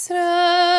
Sra